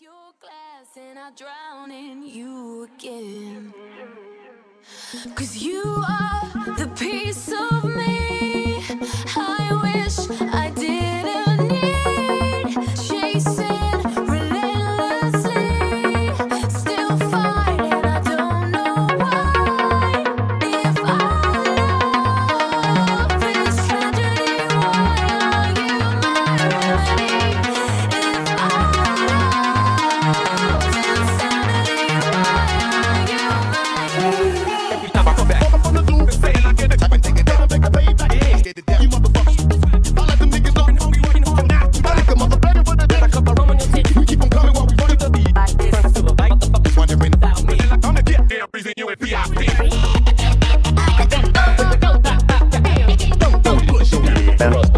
your glass and I drown in you again. Cause you are down.